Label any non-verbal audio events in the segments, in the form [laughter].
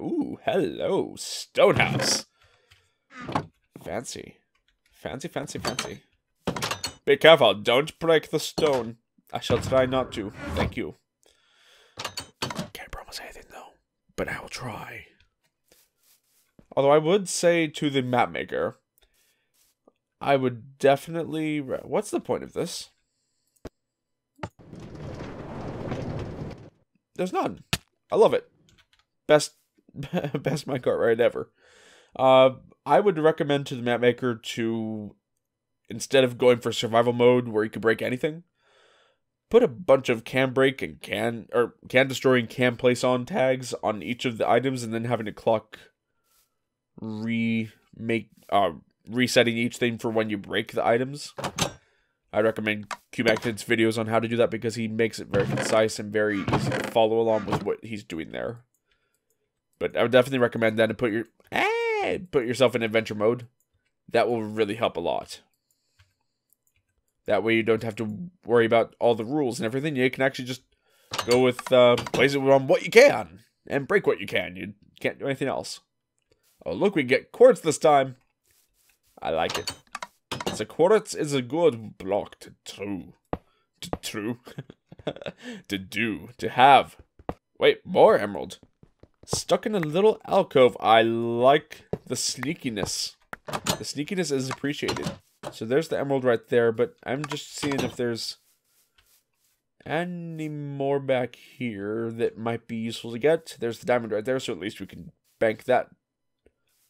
Ooh, hello, Stonehouse. Fancy. Fancy, fancy, fancy. Be careful, don't break the stone. I shall try not to. Thank you. Can't promise anything though, but I will try. Although I would say to the mapmaker, I would definitely. What's the point of this? There's none. I love it. Best, [laughs] best minecart ride ever. Uh, I would recommend to the map maker to, instead of going for survival mode where you can break anything, put a bunch of can break and can or can destroy and can place on tags on each of the items, and then having to clock remake uh resetting each thing for when you break the items. I recommend Cubacted's videos on how to do that because he makes it very concise and very easy to follow along with what he's doing there. But I would definitely recommend that and put your eh, put yourself in adventure mode. That will really help a lot. That way you don't have to worry about all the rules and everything. You can actually just go with uh, place it on what you can and break what you can. You can't do anything else. Oh, look, we get quartz this time. I like it. The quartz is a good block to true. To true. [laughs] to do. To have. Wait, more emerald. Stuck in a little alcove. I like the sneakiness. The sneakiness is appreciated. So there's the emerald right there, but I'm just seeing if there's any more back here that might be useful to get. There's the diamond right there, so at least we can bank that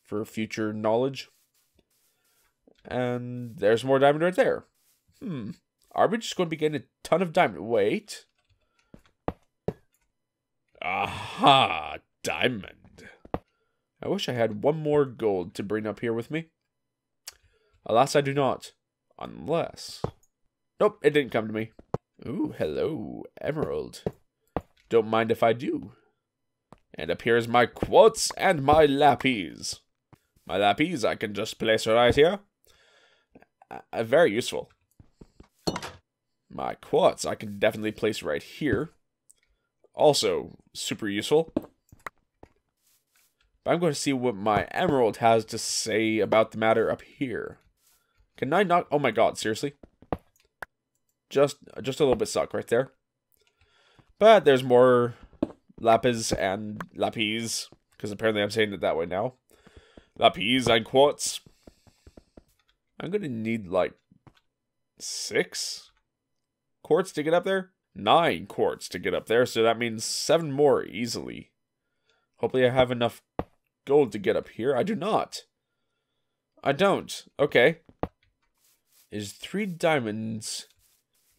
for future knowledge. And there's more diamond right there. Hmm. Are we just going to be getting a ton of diamond? Wait. Aha! Diamond. I wish I had one more gold to bring up here with me. Alas, I do not. Unless... Nope, it didn't come to me. Ooh, hello, emerald. Don't mind if I do. And up here is my quartz and my lapis. My lapis I can just place right here. Uh, very useful. My quartz I can definitely place right here. Also, super useful. I'm going to see what my emerald has to say about the matter up here. Can I not? Oh my god, seriously? Just, just a little bit suck right there. But there's more lapis and lapis, because apparently I'm saying it that way now. Lapis and quartz. I'm going to need like six quartz to get up there. Nine quartz to get up there, so that means seven more easily. Hopefully I have enough gold to get up here. I do not. I don't. Okay. Is three diamonds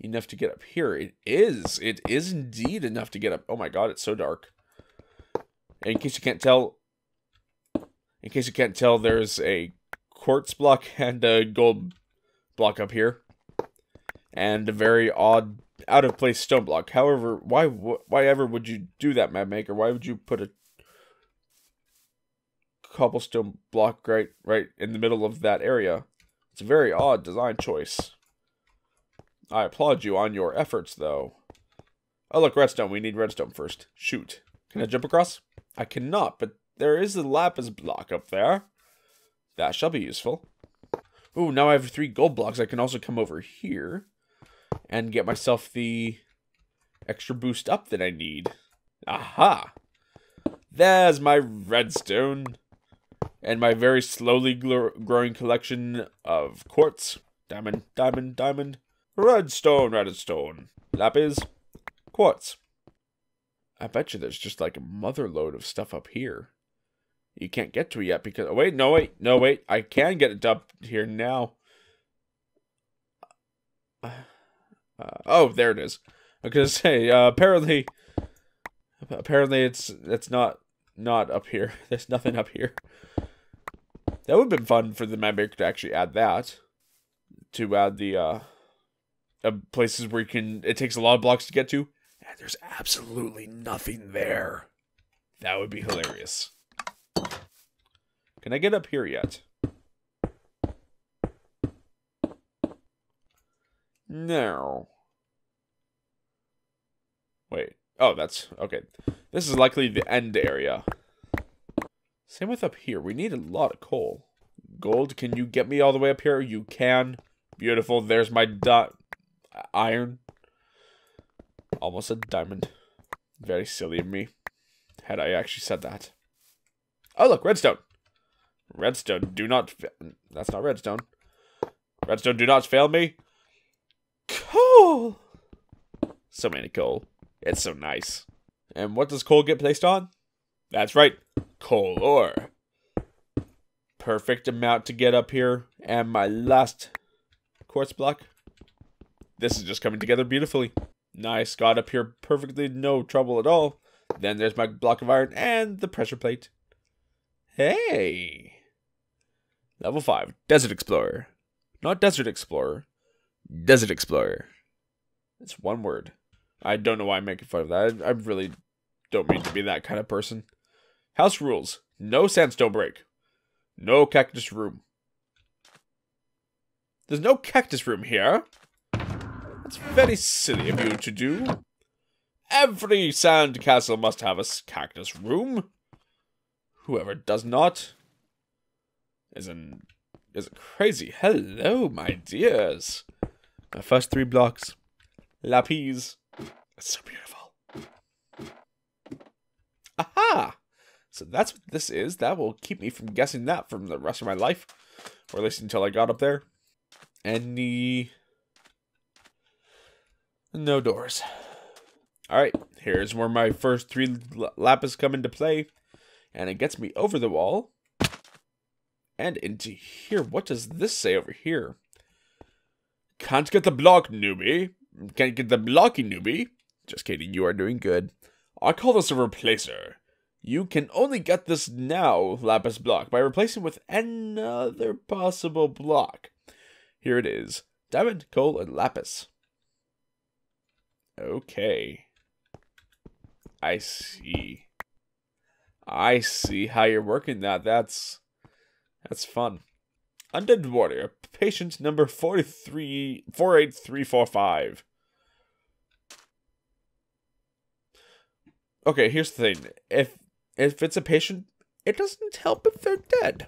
enough to get up here? It is. It is indeed enough to get up. Oh my god, it's so dark. And in case you can't tell, in case you can't tell, there's a quartz block [laughs] and a gold block up here. And a very odd, out of place stone block. However, why why ever would you do that, Map Maker? Why would you put a cobblestone block right right in the middle of that area? It's a very odd design choice. I applaud you on your efforts, though. Oh, look, redstone. We need redstone first. Shoot. Can I jump across? I cannot, but there is a lapis block up there. That shall be useful. Ooh, now I have three gold blocks. I can also come over here and get myself the extra boost up that I need. Aha! There's my redstone and my very slowly growing collection of quartz. Diamond, diamond, diamond. Redstone, redstone. Lapis. Quartz. I bet you there's just like a mother load of stuff up here you can't get to it yet because oh wait no wait no wait I can get it up here now. Uh, oh, there it is. I was gonna [laughs] say uh, apparently, apparently it's it's not not up here. [laughs] There's nothing up here. That would have been fun for the map maker to actually add that. To add the uh, uh, places where you can. It takes a lot of blocks to get to, and there's absolutely nothing there. That would be hilarious. Can I get up here yet? No. Wait. Oh, that's... Okay. This is likely the end area. Same with up here. We need a lot of coal. Gold, can you get me all the way up here? You can. Beautiful. There's my dot iron. Almost a diamond. Very silly of me. Had I actually said that. Oh, look, redstone. Redstone, do not... That's not redstone. Redstone, do not fail me. Coal! So many coal. It's so nice. And what does coal get placed on? That's right, coal ore. Perfect amount to get up here. And my last quartz block. This is just coming together beautifully. Nice, got up here perfectly, no trouble at all. Then there's my block of iron and the pressure plate. Hey! Level 5, Desert Explorer. Not Desert Explorer. Desert Explorer. It's one word. I don't know why I'm making fun of that. I, I really don't mean to be that kind of person. House rules. No sandstone break. No cactus room. There's no cactus room here. That's very silly of you to do. Every sand castle must have a cactus room. Whoever does not is an is crazy. Hello, my dears. My first three blocks. Lapis. It's so beautiful. Aha! So that's what this is. That will keep me from guessing that from the rest of my life. Or at least until I got up there. Any... No doors. Alright, here's where my first three lapis come into play. And it gets me over the wall. And into here. What does this say over here? Can't get the block, newbie. Can't get the blocky, newbie. Just kidding, you are doing good. I call this a replacer. You can only get this now, lapis block, by replacing with another possible block. Here it is. Diamond, coal, and lapis. Okay. I see. I see how you're working that. That's that's fun. Undead Warrior, patient number 43 48345. Okay, here's the thing. If if it's a patient, it doesn't help if they're dead.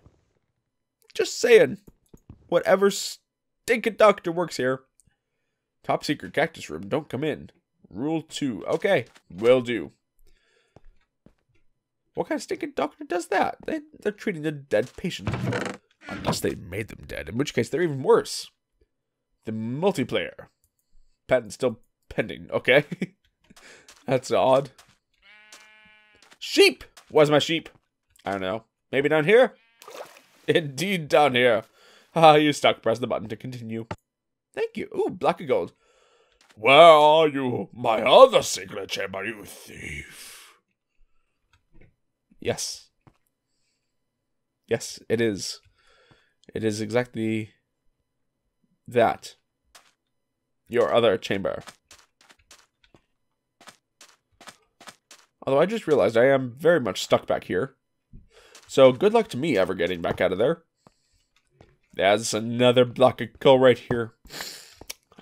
Just saying. Whatever stinking doctor works here. Top secret cactus room. Don't come in. Rule 2. Okay, will do. What kind of stinking doctor does that? They, they're treating a dead patient. Unless they made them dead, in which case they're even worse. The multiplayer. Patent still pending. Okay. [laughs] That's odd. Sheep! Where's my sheep? I don't know. Maybe down here? Indeed down here. Ah, you stuck. Press the button to continue. Thank you. Ooh, black and gold. Where are you? My other secret chamber, you thief. Yes. Yes, it is. It is exactly that. Your other chamber. Although I just realized I am very much stuck back here. So good luck to me ever getting back out of there. That's another block of coal right here.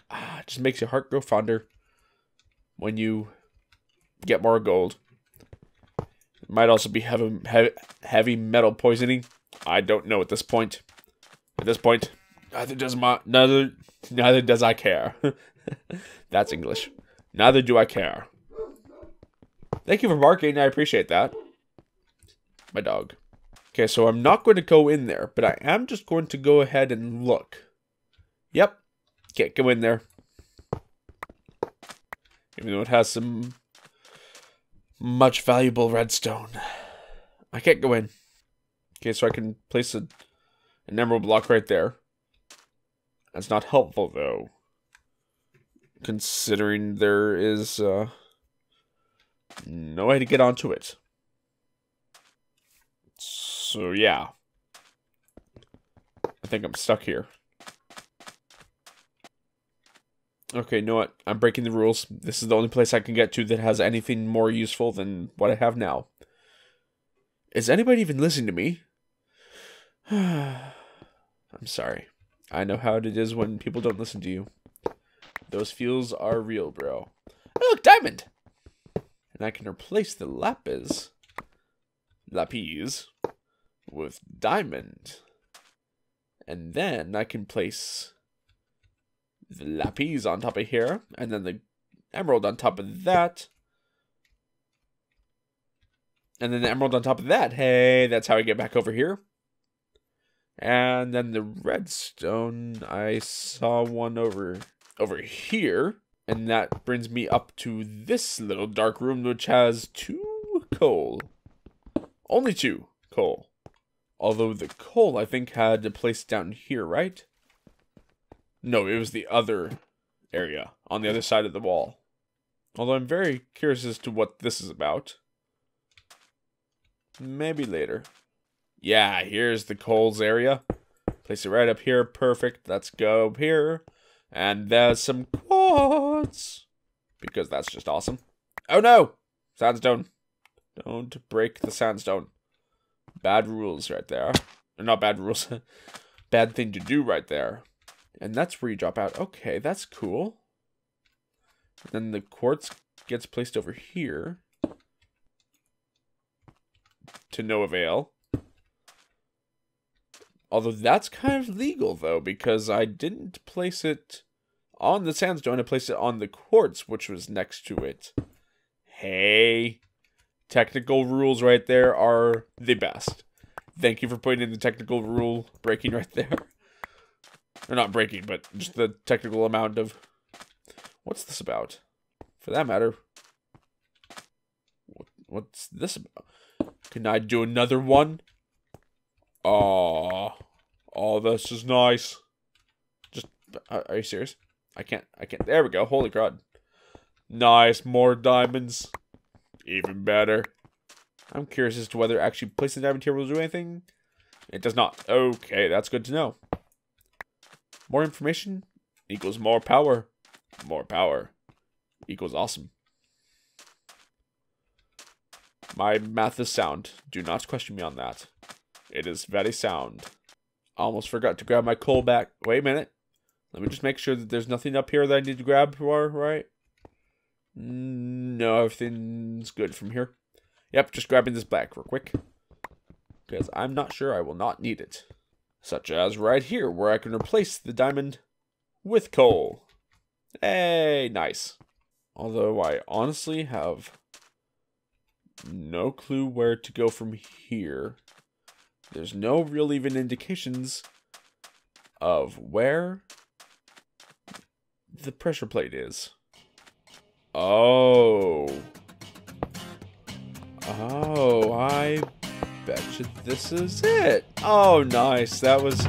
Ah, it just makes your heart grow fonder when you get more gold. It might also be heavy, heavy metal poisoning. I don't know at this point. At this point, neither does my neither neither does I care. [laughs] That's English. Neither do I care. Thank you for barking. I appreciate that. My dog. Okay, so I'm not going to go in there, but I am just going to go ahead and look. Yep. Can't go in there. Even though it has some much valuable redstone. I can't go in. Okay, so I can place a, an emerald block right there. That's not helpful, though. Considering there is, uh, no way to get onto it. So, yeah. I think I'm stuck here. Okay, you know what? I'm breaking the rules. This is the only place I can get to that has anything more useful than what I have now. Is anybody even listening to me? [sighs] I'm sorry. I know how it is when people don't listen to you. Those feels are real, bro. Oh, look, diamond! And I can replace the lapis. Lapis. with diamond. And then I can place the lapis on top of here, and then the emerald on top of that. And then the emerald on top of that. Hey, that's how I get back over here. And then the redstone, I saw one over over here. And that brings me up to this little dark room, which has two coal. Only two coal. Although the coal, I think, had a place down here, right? No, it was the other area on the other side of the wall. Although I'm very curious as to what this is about. Maybe later. Yeah, here's the coals area. Place it right up here. Perfect. Let's go up here. And there's some quartz. Because that's just awesome. Oh no! Sandstone. Don't break the sandstone. Bad rules right there. Not bad rules. [laughs] bad thing to do right there. And that's where you drop out. Okay, that's cool. Then the quartz gets placed over here. To no avail. Although that's kind of legal, though, because I didn't place it on the sandstone. I placed it on the quartz, which was next to it. Hey. Technical rules right there are the best. Thank you for putting in the technical rule breaking right there. Or not breaking, but just the technical amount of... What's this about? For that matter. What's this about? Can I do another one? Oh, oh, this is nice. Just, are you serious? I can't, I can't. There we go. Holy crud. Nice, more diamonds. Even better. I'm curious as to whether actually placing diamond here will do anything. It does not. Okay, that's good to know. More information equals more power. More power equals awesome. My math is sound. Do not question me on that. It is very sound. Almost forgot to grab my coal back. Wait a minute. Let me just make sure that there's nothing up here that I need to grab for, right? No, everything's good from here. Yep, just grabbing this back real quick. Because I'm not sure I will not need it. Such as right here, where I can replace the diamond with coal. Hey, nice. Although I honestly have no clue where to go from here. There's no real even indications of where the pressure plate is. Oh. Oh, I bet you this is it. Oh, nice. That was